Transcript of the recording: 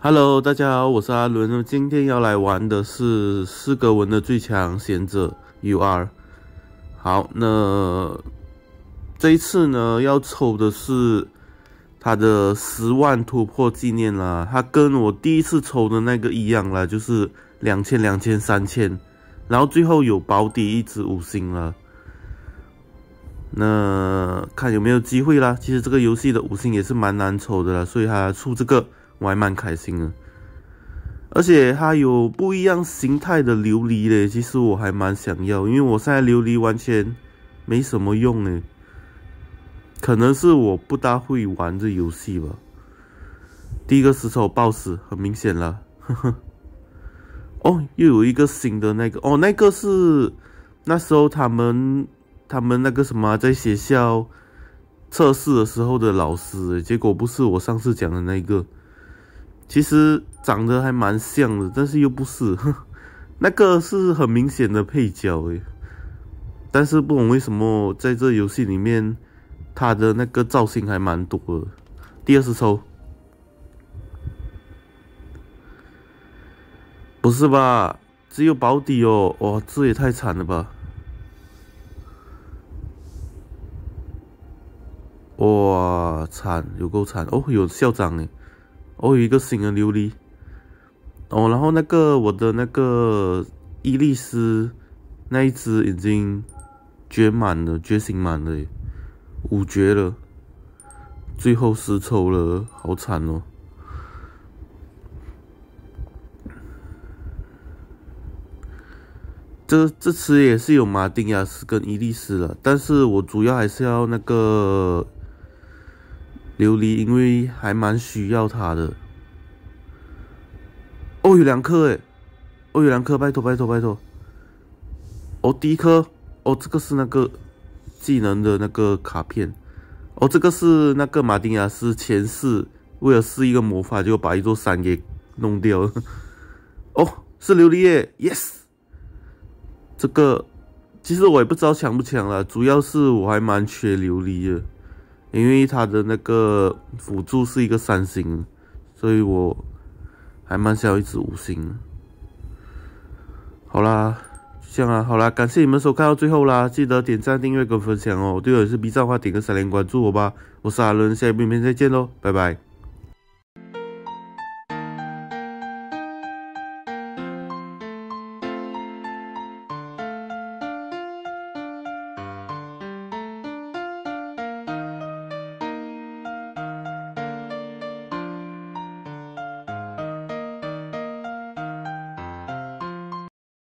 Hello，大家好，我是阿伦。今天要来玩的是四格文的最强贤者 UR。好，那这一次呢，要抽的是他的十万突破纪念啦。他跟我第一次抽的那个一样啦，就是两千、两千、三千，然后最后有保底一只五星了。那看有没有机会啦。其实这个游戏的五星也是蛮难抽的啦，所以他出这个。我还蛮开心的，而且它有不一样形态的琉璃嘞，其实我还蛮想要，因为我现在琉璃完全没什么用诶，可能是我不大会玩这游戏吧。第一个石头 BOSS，很明显了，呵呵。哦，又有一个新的那个，哦，那个是那时候他们他们那个什么在学校测试的时候的老师，结果不是我上次讲的那个。其实长得还蛮像的，但是又不是，那个是很明显的配角诶。但是不懂为什么在这游戏里面，他的那个造型还蛮多的。第二次抽，不是吧？只有保底哦，哇，这也太惨了吧！哇，惨，有够惨哦，有校长诶。我，有一个新的琉璃，哦，然后那个我的那个伊丽丝那一只已经绝满了，觉醒满了，五绝了，最后失抽了，好惨哦。这这次也是有马丁亚斯跟伊丽丝了，但是我主要还是要那个。琉璃，因为还蛮需要它的。哦，有两颗诶，哦，有两颗，拜托拜托拜托。哦，第一颗，哦，这个是那个技能的那个卡片。哦，这个是那个马丁亚斯前世为了试一个魔法，就把一座山给弄掉了。哦，是琉璃耶，yes。这个其实我也不知道强不强了，主要是我还蛮缺琉璃的。因为他的那个辅助是一个三星，所以我还蛮想要一只五星。好啦，这样啊，好啦，感谢你们收看到最后啦，记得点赞、订阅跟分享哦。对了，是 B 站的话，点个三连关注我吧。我是阿伦，下一部影片再见喽，拜拜。